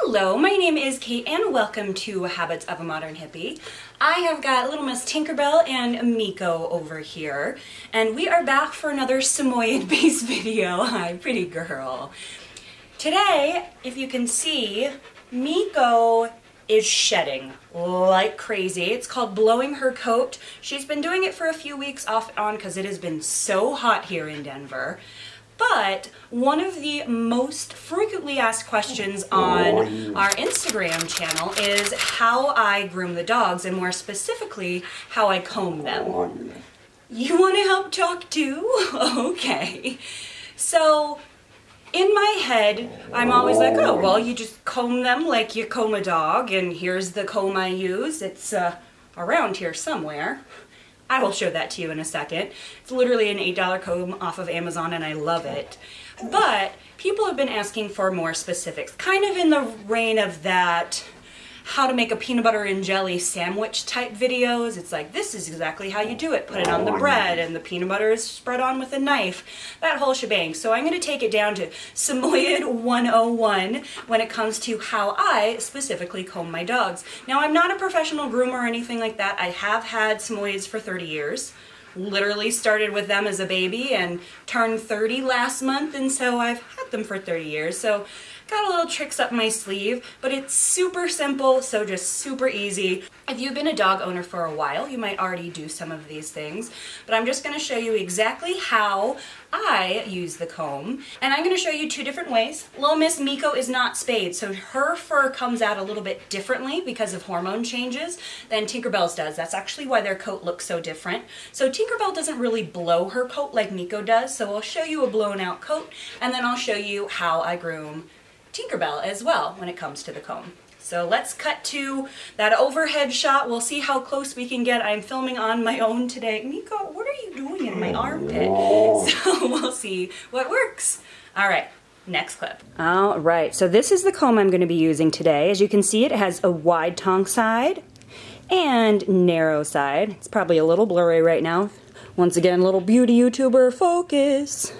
Hello, my name is Kait and welcome to Habits of a Modern Hippie. I have got little Miss Tinkerbell and Miko over here and we are back for another Samoyed based video. Hi, pretty girl. Today, if you can see, Miko is shedding like crazy. It's called blowing her coat. She's been doing it for a few weeks off and on because it has been so hot here in Denver. But one of the most frequently asked questions on our Instagram channel is how I groom the dogs and more specifically how I comb them. You want to help talk too? okay. So in my head, I'm always like, oh, well, you just comb them like you comb a dog, and here's the comb I use. It's uh, around here somewhere. I will show that to you in a second. It's literally an $8 comb off of Amazon and I love it. But people have been asking for more specifics, kind of in the reign of that how to make a peanut butter and jelly sandwich type videos. It's like, this is exactly how you do it. Put it on the oh, bread and the peanut butter is spread on with a knife. That whole shebang. So I'm going to take it down to Samoyed 101 when it comes to how I specifically comb my dogs. Now I'm not a professional groomer or anything like that. I have had Samoyeds for 30 years literally started with them as a baby and turned 30 last month and so I've had them for 30 years. So got a little tricks up my sleeve, but it's super simple, so just super easy. If you've been a dog owner for a while, you might already do some of these things, but I'm just gonna show you exactly how I use the comb, and I'm gonna show you two different ways. Little Miss Miko is not spayed, so her fur comes out a little bit differently because of hormone changes than Tinkerbell's does. That's actually why their coat looks so different. So Tinkerbell doesn't really blow her coat like Miko does, so I'll show you a blown out coat, and then I'll show you how I groom Tinkerbell as well when it comes to the comb. So let's cut to that overhead shot. We'll see how close we can get. I'm filming on my own today. Miko, what are you doing in my oh, armpit? So we'll see what works. All right, next clip. All right, so this is the comb I'm gonna be using today. As you can see, it has a wide tongue side and narrow side. It's probably a little blurry right now. Once again, little beauty YouTuber focus.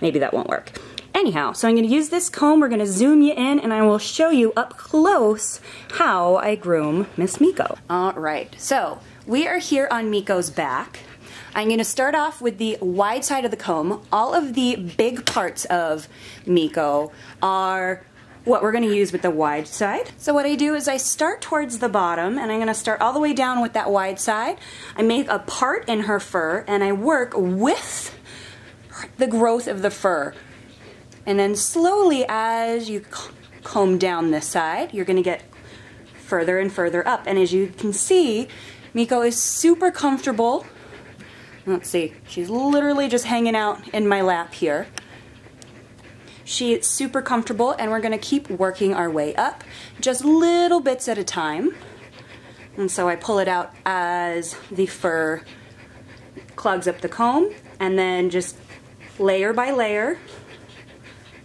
Maybe that won't work. Anyhow, so I'm going to use this comb, we're going to zoom you in, and I will show you up close how I groom Miss Miko. Alright, so we are here on Miko's back. I'm going to start off with the wide side of the comb. All of the big parts of Miko are what we're going to use with the wide side. So what I do is I start towards the bottom and I'm going to start all the way down with that wide side. I make a part in her fur and I work with the growth of the fur. And then slowly as you comb down this side, you're going to get further and further up. And as you can see, Miko is super comfortable. Let's see, she's literally just hanging out in my lap here. She's super comfortable and we're gonna keep working our way up, just little bits at a time. And so I pull it out as the fur clogs up the comb and then just layer by layer,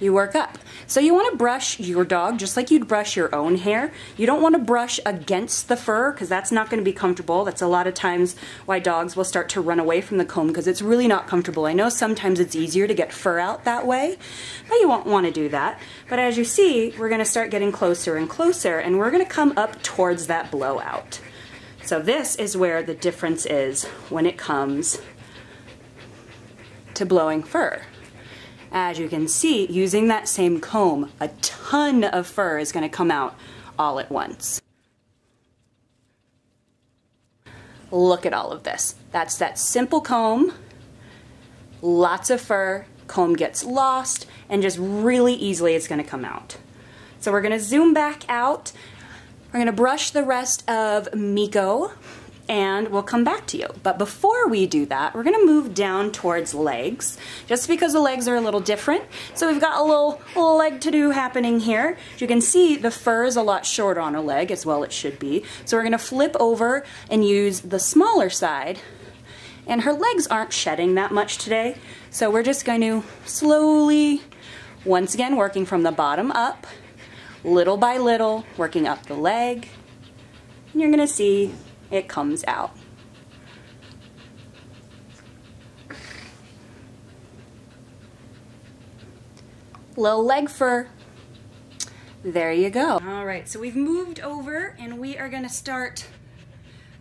you work up. So you want to brush your dog just like you'd brush your own hair. You don't want to brush against the fur because that's not going to be comfortable. That's a lot of times why dogs will start to run away from the comb because it's really not comfortable. I know sometimes it's easier to get fur out that way, but you won't want to do that. But as you see, we're going to start getting closer and closer and we're going to come up towards that blowout. So this is where the difference is when it comes to blowing fur. As you can see, using that same comb, a ton of fur is going to come out all at once. Look at all of this. That's that simple comb, lots of fur, comb gets lost, and just really easily it's going to come out. So we're going to zoom back out. We're going to brush the rest of Miko and we'll come back to you. But before we do that, we're gonna move down towards legs, just because the legs are a little different. So we've got a little, little leg to do happening here. As you can see, the fur is a lot shorter on a leg, as well it should be. So we're gonna flip over and use the smaller side. And her legs aren't shedding that much today, so we're just going to slowly, once again, working from the bottom up, little by little, working up the leg. And you're gonna see it comes out. Little leg fur. there you go. All right, so we've moved over and we are gonna start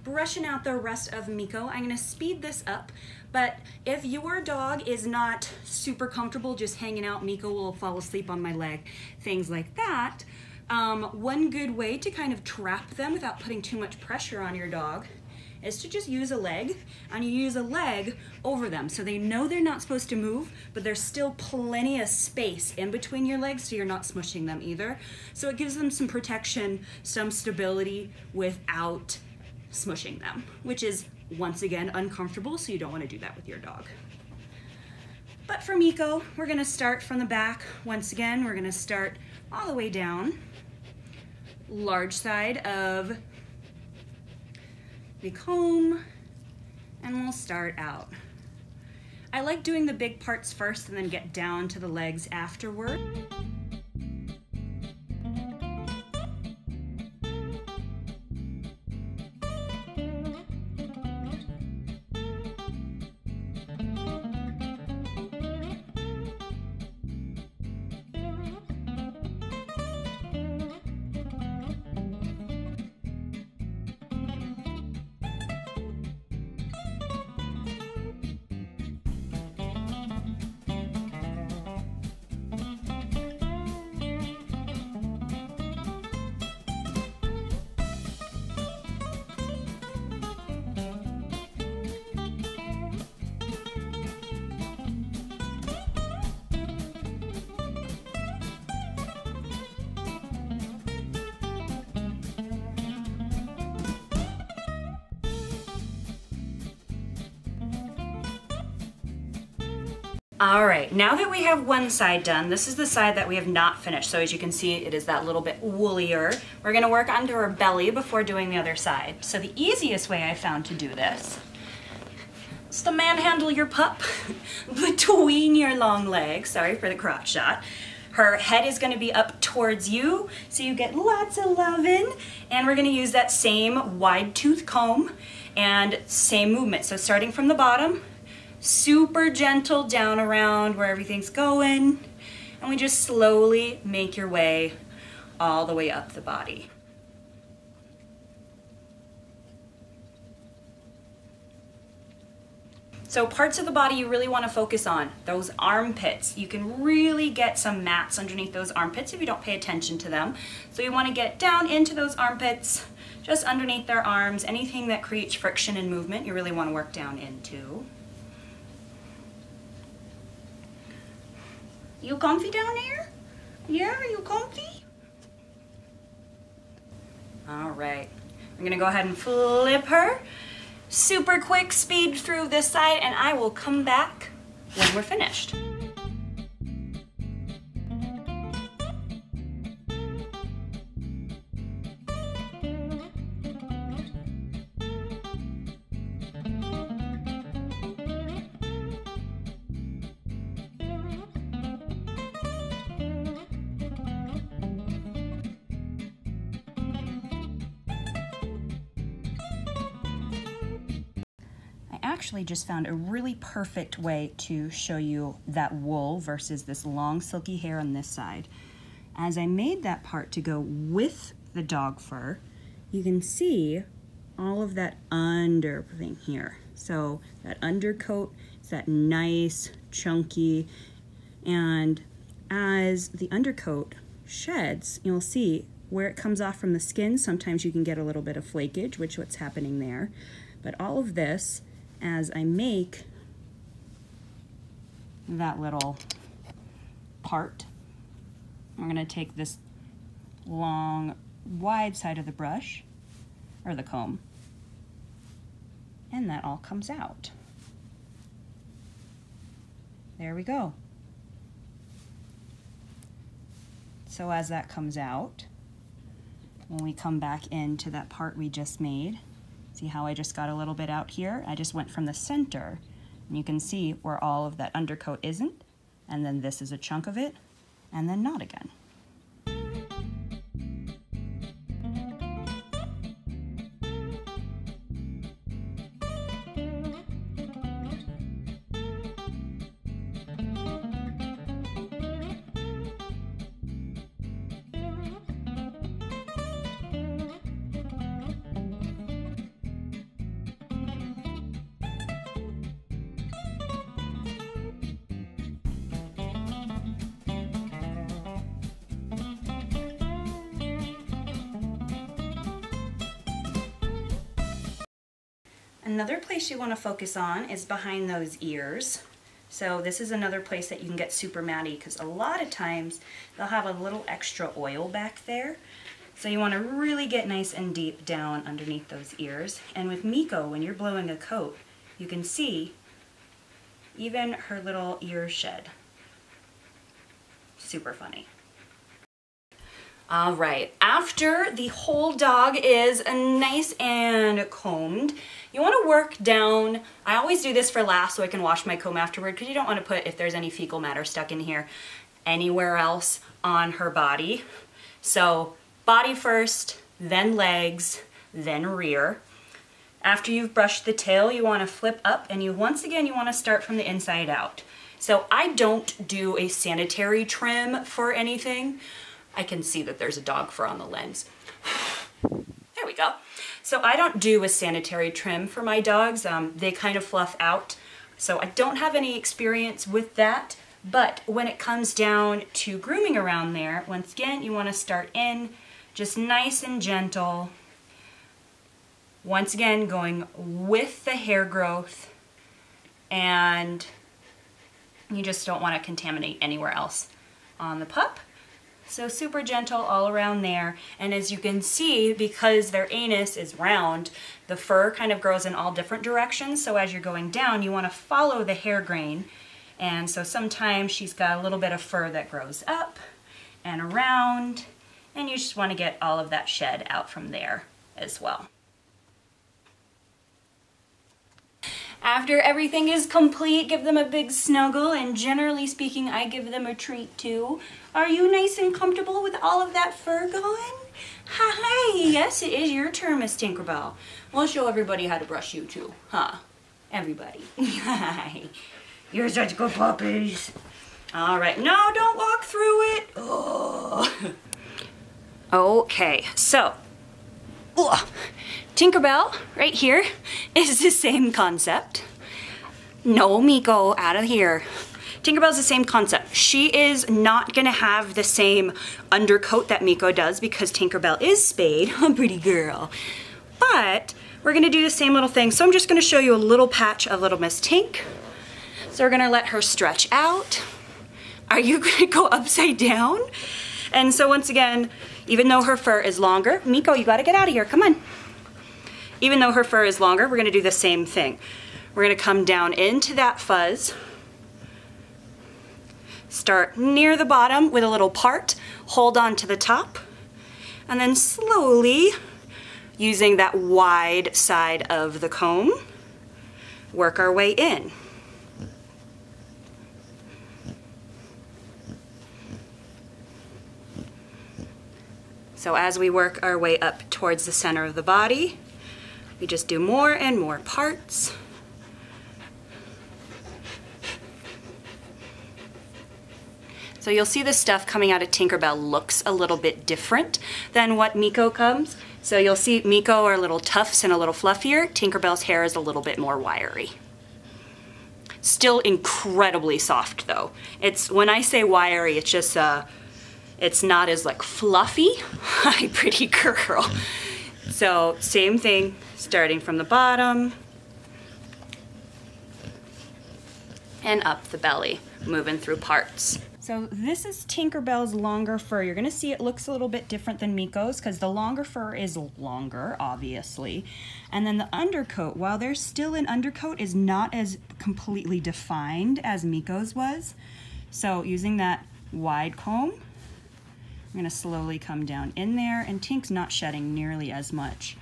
brushing out the rest of Miko. I'm gonna speed this up, but if your dog is not super comfortable just hanging out, Miko will fall asleep on my leg, things like that, um, one good way to kind of trap them without putting too much pressure on your dog is to just use a leg and you use a leg over them. So they know they're not supposed to move but there's still plenty of space in between your legs so you're not smushing them either. So it gives them some protection some stability without smushing them which is once again uncomfortable so you don't want to do that with your dog. But for Miko we're going to start from the back once again. We're going to start all the way down large side of the comb and we'll start out. I like doing the big parts first and then get down to the legs afterward. All right, now that we have one side done, this is the side that we have not finished. So as you can see, it is that little bit woolier. We're gonna work onto her belly before doing the other side. So the easiest way I found to do this is to manhandle your pup between your long legs. Sorry for the crotch shot. Her head is gonna be up towards you, so you get lots of loving. And we're gonna use that same wide tooth comb and same movement. So starting from the bottom, super gentle down around where everything's going. And we just slowly make your way all the way up the body. So parts of the body you really want to focus on, those armpits. You can really get some mats underneath those armpits if you don't pay attention to them. So you want to get down into those armpits, just underneath their arms, anything that creates friction and movement you really want to work down into. You comfy down there? Yeah, are you comfy? All right, I'm gonna go ahead and flip her. Super quick speed through this side and I will come back when we're finished. Actually just found a really perfect way to show you that wool versus this long silky hair on this side. As I made that part to go with the dog fur, you can see all of that under thing here. So that undercoat is that nice, chunky, and as the undercoat sheds, you'll see where it comes off from the skin, sometimes you can get a little bit of flakage, which what's happening there. But all of this as I make that little part, I'm gonna take this long, wide side of the brush, or the comb, and that all comes out. There we go. So as that comes out, when we come back into that part we just made, See how I just got a little bit out here? I just went from the center, and you can see where all of that undercoat isn't, and then this is a chunk of it, and then not again. Another place you want to focus on is behind those ears. So this is another place that you can get super matty because a lot of times they'll have a little extra oil back there. So you want to really get nice and deep down underneath those ears. And with Miko, when you're blowing a coat, you can see even her little ears shed. Super funny. All right, after the whole dog is nice and combed, you wanna work down, I always do this for last so I can wash my comb afterward because you don't wanna put, if there's any fecal matter stuck in here, anywhere else on her body. So body first, then legs, then rear. After you've brushed the tail, you wanna flip up and you, once again, you wanna start from the inside out. So I don't do a sanitary trim for anything. I can see that there's a dog fur on the lens. There we go. So I don't do a sanitary trim for my dogs. Um, they kind of fluff out. So I don't have any experience with that. But when it comes down to grooming around there, once again, you want to start in just nice and gentle. Once again, going with the hair growth and you just don't want to contaminate anywhere else on the pup. So super gentle all around there. And as you can see, because their anus is round, the fur kind of grows in all different directions. So as you're going down, you want to follow the hair grain. And so sometimes she's got a little bit of fur that grows up and around. And you just want to get all of that shed out from there as well. After everything is complete, give them a big snuggle, and generally speaking, I give them a treat too. Are you nice and comfortable with all of that fur going? Hi, yes, it is your turn, Miss Tinkerbell. We'll show everybody how to brush you too, huh? Everybody. Hi. You're such good puppies. All right, no, don't walk through it. Oh. Okay, so, ugh. Tinkerbell, right here, is the same concept. No, Miko, out of here. Tinkerbell's the same concept. She is not gonna have the same undercoat that Miko does because Tinkerbell is spayed, a pretty girl. But we're gonna do the same little thing. So I'm just gonna show you a little patch of Little Miss Tink. So we're gonna let her stretch out. Are you gonna go upside down? And so once again, even though her fur is longer, Miko, you gotta get out of here, come on. Even though her fur is longer, we're gonna do the same thing. We're gonna come down into that fuzz, Start near the bottom with a little part, hold on to the top, and then slowly, using that wide side of the comb, work our way in. So as we work our way up towards the center of the body, we just do more and more parts. So you'll see the stuff coming out of Tinkerbell looks a little bit different than what Miko comes. So you'll see Miko are a little tufts and a little fluffier. Tinkerbell's hair is a little bit more wiry. Still incredibly soft though. It's when I say wiry, it's just uh, it's not as like fluffy. Hi, pretty girl. So same thing, starting from the bottom and up the belly, moving through parts. So this is Tinkerbell's longer fur. You're gonna see it looks a little bit different than Miko's because the longer fur is longer, obviously. And then the undercoat, while there's still an undercoat, is not as completely defined as Miko's was. So using that wide comb, I'm gonna slowly come down in there and Tink's not shedding nearly as much.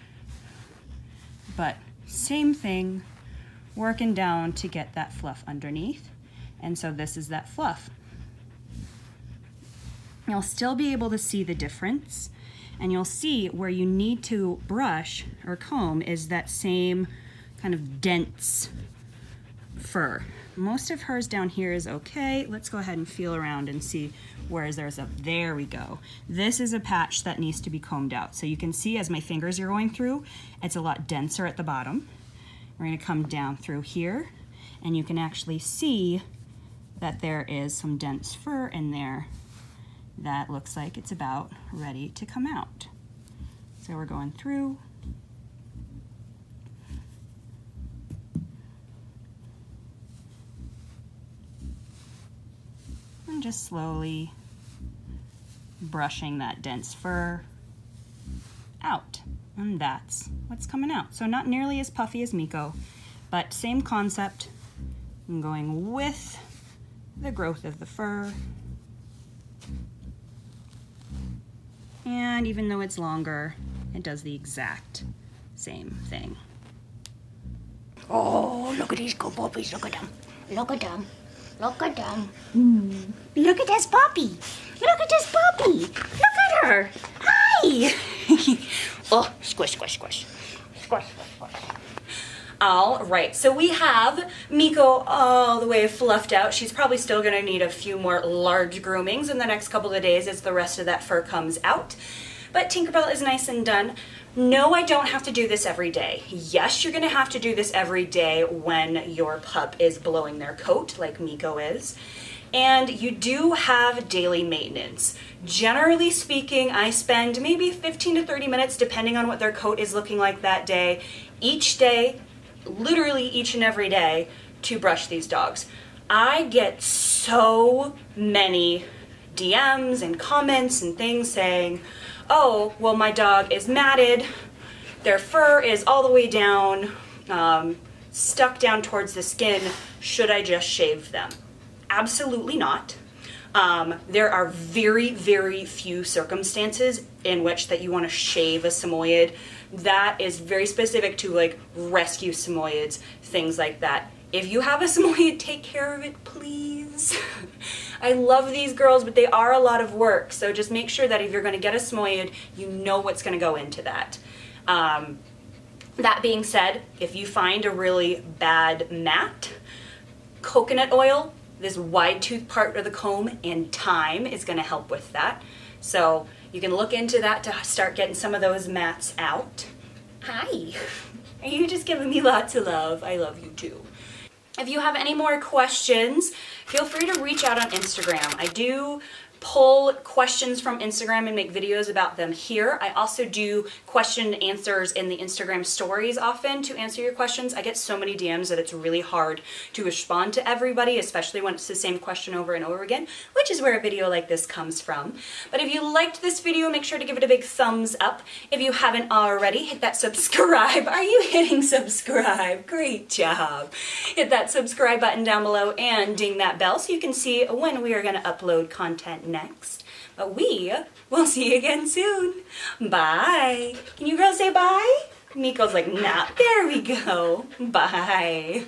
But same thing, working down to get that fluff underneath. And so this is that fluff. You'll still be able to see the difference and you'll see where you need to brush or comb is that same kind of dense fur. Most of hers down here is okay. Let's go ahead and feel around and see whereas there's a, there we go. This is a patch that needs to be combed out. So you can see as my fingers are going through, it's a lot denser at the bottom. We're gonna come down through here and you can actually see that there is some dense fur in there that looks like it's about ready to come out. So we're going through. And just slowly brushing that dense fur out. And that's what's coming out. So not nearly as puffy as Miko, but same concept. I'm going with the growth of the fur. And even though it's longer, it does the exact same thing. Oh, look at these good puppies. Look at them. Look at them. Look at them. Mm. Look at this puppy. Look at this puppy. Look at her. Hi. oh, squish, squish, squish. Squish, squish, squish. All right, so we have Miko all the way fluffed out. She's probably still gonna need a few more large groomings in the next couple of days as the rest of that fur comes out. But Tinkerbell is nice and done. No, I don't have to do this every day. Yes, you're gonna have to do this every day when your pup is blowing their coat, like Miko is. And you do have daily maintenance. Generally speaking, I spend maybe 15 to 30 minutes, depending on what their coat is looking like that day, each day literally each and every day to brush these dogs. I get so many DMs and comments and things saying, oh, well, my dog is matted, their fur is all the way down, um, stuck down towards the skin. Should I just shave them? Absolutely not. Um, there are very, very few circumstances in which that you want to shave a Samoyed. That is very specific to like rescue Samoyeds, things like that. If you have a Samoyed, take care of it, please. I love these girls, but they are a lot of work. So just make sure that if you're going to get a Samoyed, you know what's going to go into that. Um, that being said, if you find a really bad mat, coconut oil this wide tooth part of the comb and time is going to help with that. So you can look into that to start getting some of those mats out. Hi. Are you just giving me lots of love? I love you too. If you have any more questions, feel free to reach out on Instagram. I do pull questions from Instagram and make videos about them here. I also do question and answers in the Instagram stories often to answer your questions. I get so many DMs that it's really hard to respond to everybody, especially when it's the same question over and over again, which is where a video like this comes from. But if you liked this video, make sure to give it a big thumbs up. If you haven't already, hit that subscribe. Are you hitting subscribe? Great job. Hit that subscribe button down below and ding that bell so you can see when we are going to upload content next. But we will see you again soon. Bye. Can you girls say bye? Miko's like, nah. There we go. Bye.